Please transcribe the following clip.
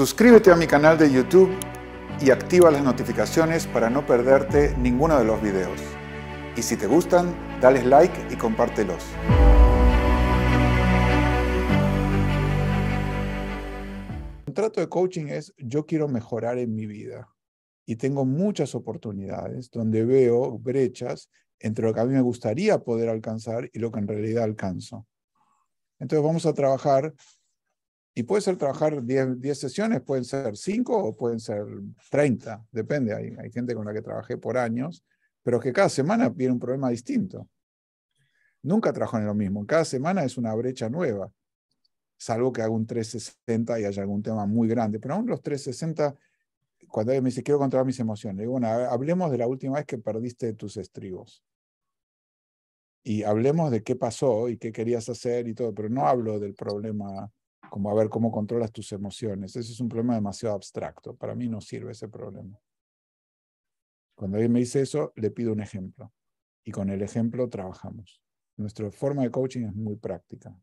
Suscríbete a mi canal de YouTube y activa las notificaciones para no perderte ninguno de los videos. Y si te gustan, dale like y compártelos. El trato de coaching es yo quiero mejorar en mi vida y tengo muchas oportunidades donde veo brechas entre lo que a mí me gustaría poder alcanzar y lo que en realidad alcanzo. Entonces vamos a trabajar y puede ser trabajar 10, sesiones, pueden ser 5 o pueden ser 30, depende. Hay, hay gente con la que trabajé por años, pero que cada semana viene un problema distinto. Nunca trabajo en lo mismo. Cada semana es una brecha nueva, salvo que haga un 360 y haya algún tema muy grande. Pero aún los 360, cuando alguien me dice, quiero controlar mis emociones, digo, bueno, hablemos de la última vez que perdiste tus estribos. Y hablemos de qué pasó y qué querías hacer y todo, pero no hablo del problema como a ver cómo controlas tus emociones. Ese es un problema demasiado abstracto. Para mí no sirve ese problema. Cuando alguien me dice eso, le pido un ejemplo. Y con el ejemplo trabajamos. Nuestra forma de coaching es muy práctica.